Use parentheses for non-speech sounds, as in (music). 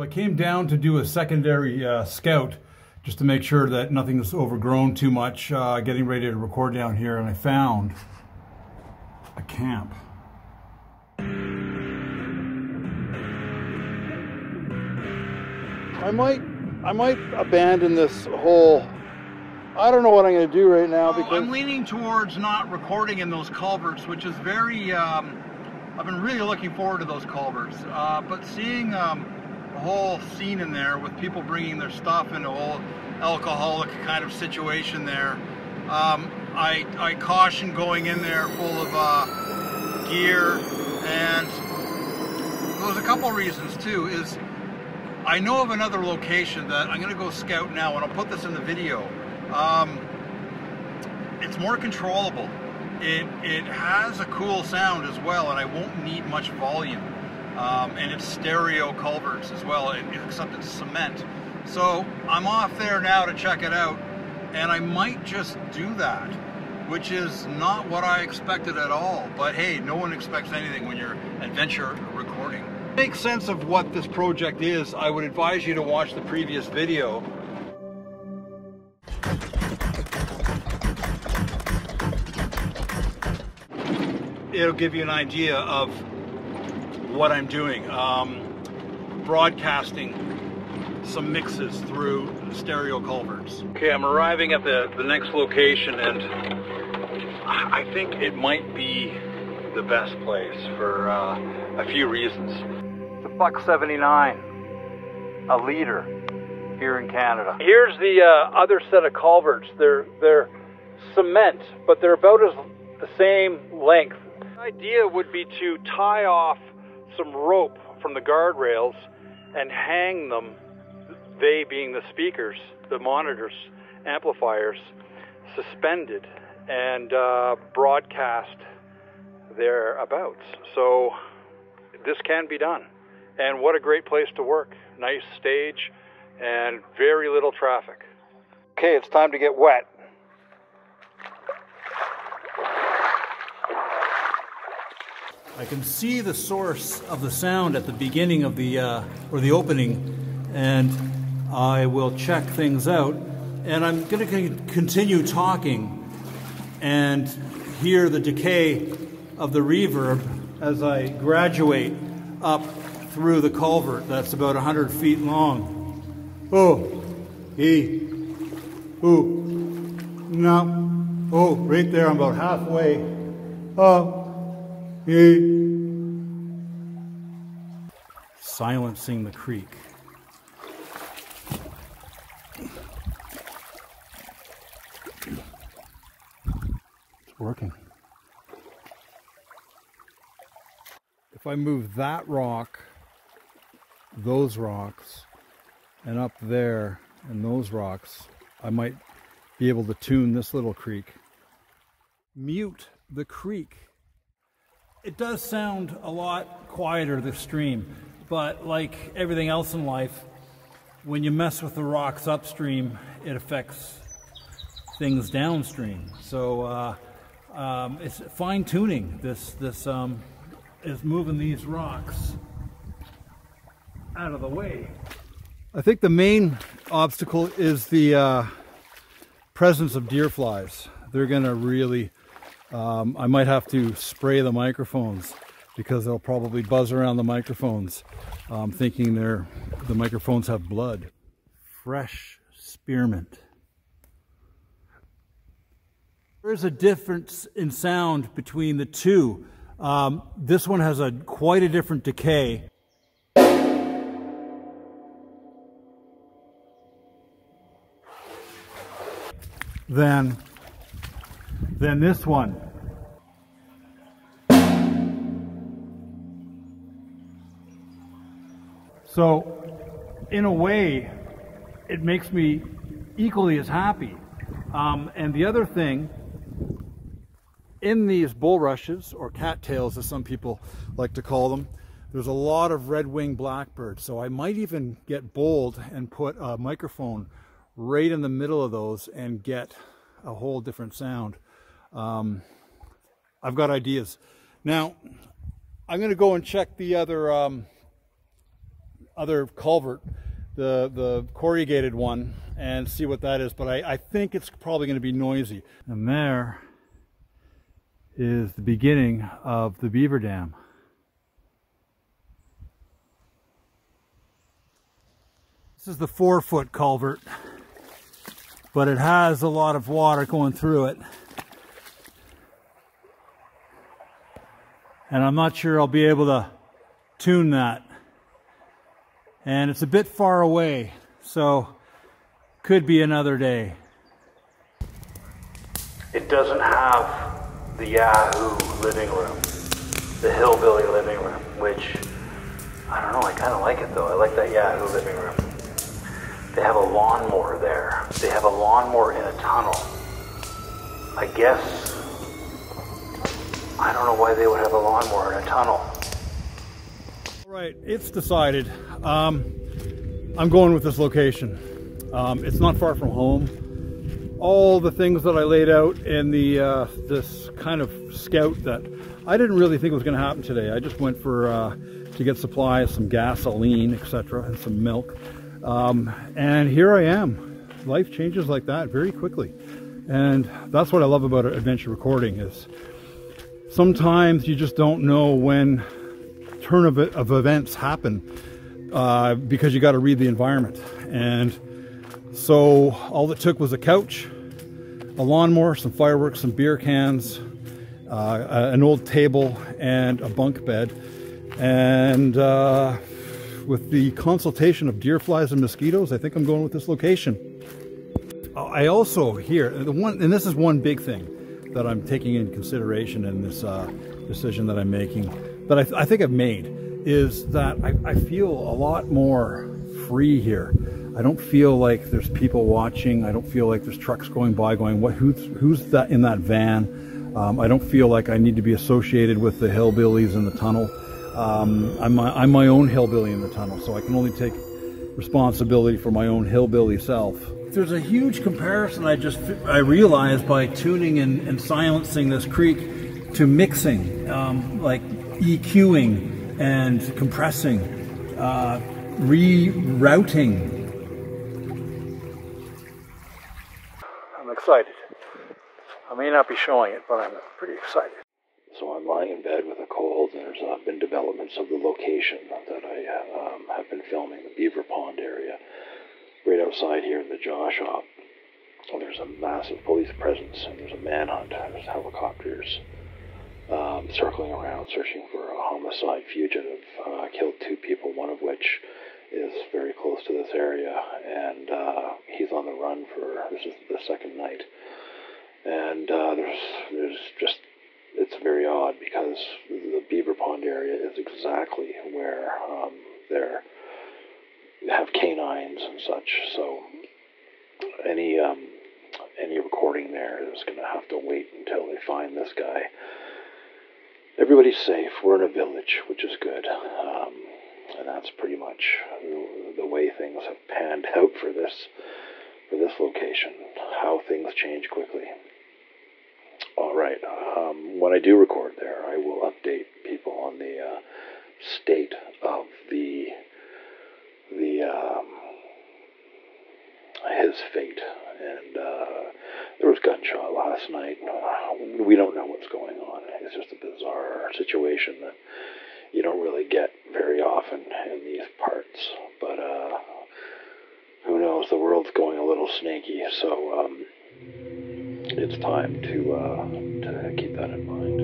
So I came down to do a secondary uh, scout just to make sure that nothing's overgrown too much, uh, getting ready to record down here, and I found a camp. I might, I might abandon this whole. I don't know what I'm going to do right now because I'm leaning towards not recording in those culverts, which is very. Um, I've been really looking forward to those culverts, uh, but seeing um, a whole scene in there with people bringing their stuff in a whole alcoholic kind of situation there. Um, I, I caution going in there full of uh, gear and there's a couple reasons too is I know of another location that I'm going to go scout now and I'll put this in the video. Um, it's more controllable. It, it has a cool sound as well and I won't need much volume. Um, and it's stereo culverts as well, except it's cement. So I'm off there now to check it out, and I might just do that, which is not what I expected at all. But hey, no one expects anything when you're adventure recording. To make sense of what this project is, I would advise you to watch the previous video. It'll give you an idea of what I'm doing. Um, broadcasting some mixes through stereo culverts. Okay, I'm arriving at the, the next location and I think it might be the best place for uh, a few reasons. The Buck 79, a leader here in Canada. Here's the uh, other set of culverts. They're, they're cement, but they're about as the same length. The idea would be to tie off some rope from the guardrails and hang them, they being the speakers, the monitors, amplifiers, suspended and uh, broadcast thereabouts. So this can be done. And what a great place to work. Nice stage and very little traffic. Okay, it's time to get wet. I can see the source of the sound at the beginning of the, uh, or the opening, and I will check things out. And I'm going to continue talking and hear the decay of the reverb as I graduate up through the culvert that's about 100 feet long. Oh, E, ooh, no, oh, right there, I'm about halfway. Oh, Silencing the creek. It's working. If I move that rock, those rocks, and up there, and those rocks, I might be able to tune this little creek. Mute the creek. It does sound a lot quieter, the stream, but like everything else in life, when you mess with the rocks upstream, it affects things downstream. So uh, um, it's fine tuning. This this um, is moving these rocks out of the way. I think the main obstacle is the uh, presence of deer flies. They're going to really um, I might have to spray the microphones because they'll probably buzz around the microphones um, thinking they're, the microphones have blood. Fresh spearmint. There's a difference in sound between the two. Um, this one has a quite a different decay. than than this one. So, in a way, it makes me equally as happy. Um, and the other thing, in these bulrushes, or cattails as some people like to call them, there's a lot of red-winged blackbirds. So I might even get bold and put a microphone right in the middle of those and get a whole different sound. Um, I've got ideas. Now, I'm going to go and check the other um, other culvert, the, the corrugated one, and see what that is. But I, I think it's probably going to be noisy. And there is the beginning of the beaver dam. This is the four foot culvert, but it has a lot of water going through it. And I'm not sure I'll be able to tune that. And it's a bit far away, so could be another day. It doesn't have the Yahoo living room, the hillbilly living room, which I don't know, I kind of like it though. I like that Yahoo living room. They have a lawnmower there. They have a lawnmower in a tunnel. I guess, I don't know why they would have a lawnmower in a tunnel. All right, it's decided. Um, I'm going with this location. Um, it's not far from home. All the things that I laid out in the uh, this kind of scout that I didn't really think was going to happen today. I just went for uh, to get supplies, some gasoline, etc., and some milk. Um, and here I am. Life changes like that very quickly. And that's what I love about adventure recording is sometimes you just don't know when turn of, of events happen uh, because you got to read the environment. And so all it took was a couch, a lawnmower, some fireworks, some beer cans, uh, an old table, and a bunk bed. And uh, with the consultation of deer flies and mosquitoes, I think I'm going with this location. I also hear the one, and this is one big thing that I'm taking in consideration in this uh, decision that I'm making, that I, th I think I've made, is that I, I feel a lot more free here. I don't feel like there's people watching. I don't feel like there's trucks going by going, what, who's, who's that in that van? Um, I don't feel like I need to be associated with the hillbillies in the tunnel. Um, I'm, my, I'm my own hillbilly in the tunnel, so I can only take responsibility for my own hillbilly self. There's a huge comparison I just I realized by tuning and, and silencing this creek to mixing, um, like EQing and compressing, uh, rerouting. I'm excited. I may not be showing it, but I'm pretty excited. So I'm lying in bed with a cold, and there's uh, been developments of the location that I um, have been filming, the Beaver Pond area, right outside here in the Jawshop. there's a massive police presence, and there's a manhunt. There's helicopters um, circling around, searching for a homicide fugitive. Uh, killed two people, one of which is very close to this area, and uh, he's on the run for this is the second night. And uh, there's there's just it's very odd because the Beaver Pond area is exactly where um, they're have canines and such. So any um, any recording there is going to have to wait until they find this guy. Everybody's safe. We're in a village, which is good, um, and that's pretty much the, the way things have panned (laughs) out for this for this location. How things change quickly. All right. Um, when I do record there, I will update people on the uh, state of the the um, his fate. And uh, there was gunshot last night. We don't know what's going on. It's just a bizarre situation that you don't really get very often in these parts. But uh, who knows? The world's going a little snaky. So. Um, it's time to, uh, to keep that in mind.